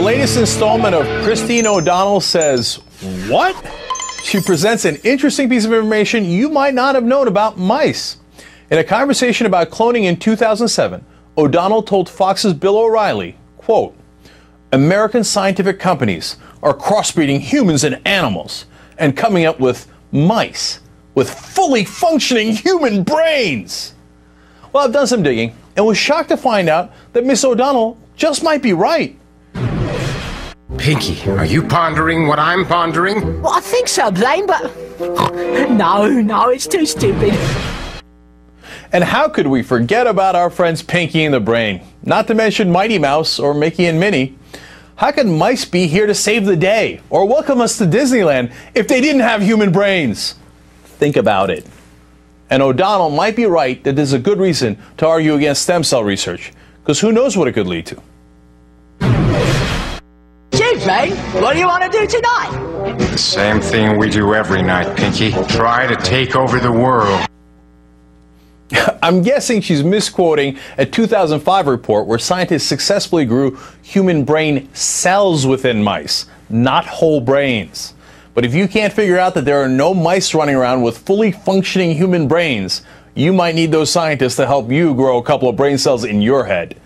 latest installment of Christine O'Donnell Says What? She presents an interesting piece of information you might not have known about mice. In a conversation about cloning in 2007, O'Donnell told Fox's Bill O'Reilly, quote, American scientific companies are crossbreeding humans and animals and coming up with mice with fully functioning human brains. Well, I've done some digging and was shocked to find out that Miss O'Donnell just might be right. Pinky, are you pondering what I'm pondering? Well, I think so, Brain, but. No, no, it's too stupid. And how could we forget about our friends Pinky and the Brain? Not to mention Mighty Mouse or Mickey and Minnie. How could mice be here to save the day or welcome us to Disneyland if they didn't have human brains? Think about it. And O'Donnell might be right that there's a good reason to argue against stem cell research, because who knows what it could lead to. Gee, Brain, what do you want to do tonight? The same thing we do every night, Pinky. Try to take over the world. I'm guessing she's misquoting a 2005 report where scientists successfully grew human brain cells within mice, not whole brains. But if you can't figure out that there are no mice running around with fully functioning human brains, you might need those scientists to help you grow a couple of brain cells in your head.